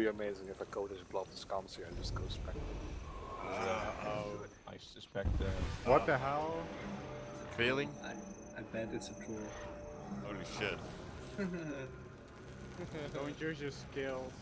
be amazing if a code is blood comes here and just goes back. Uh-oh. I suspect uh, What the hell? Failing? I, I bet it's a troll. Holy shit. Don't use your skills.